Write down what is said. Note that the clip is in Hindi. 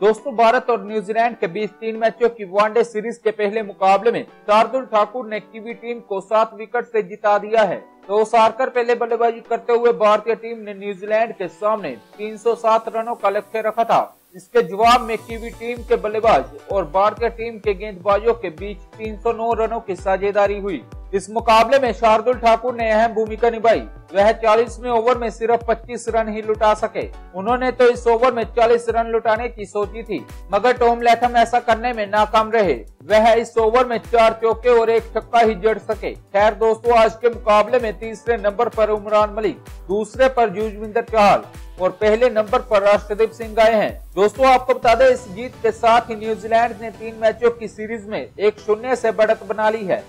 दोस्तों, भारत और न्यूजीलैंड के बीच तीन मैचों की वनडे सीरीज़ के पहले मुकाबले में शार्दुल ठाकुर ने कीवी टीम को सात विकेट से जिता दिया है। तो सारकर पहले बल्लेबाजी करते हुए भारतीय टीम ने न्यूजीलैंड के सामने 307 रनों का लक्ष्य रखा था। इसके जवाब में कीवी टीम के बल्लेबाज और भारतीय टीम के गेंदबाजों के बीच 309 रनों की साझेदारी हुई। इस मुकाबले में शार्दुल ठाकुर ने अहम भूमिका निभाई। वह 40वें ओवर में सिर्फ़ 25 रन ही लुटा सके। उन्होंने तो इस ओवर में 40 रन लुटाने की सोची थी, मगर टॉम लैथम ऐसा करने में नाकाम रहे। वह इस ओवर में चार चौके और एक छक्का ही जड़ सके। खैर दोस्तों, आज के मुकाबले में तीसरे नंबर पर उमरान मलिक, दूसरे पर युजविंदर चहल और पहले नंबर पर राष्ट्रदीप सिंह आए हैं। दोस्तों, आपको बता दें, इस जीत के साथ ही न्यूजीलैंड ने तीन मैचों की सीरीज़ में एक शून्य से बढ़त बना ली है।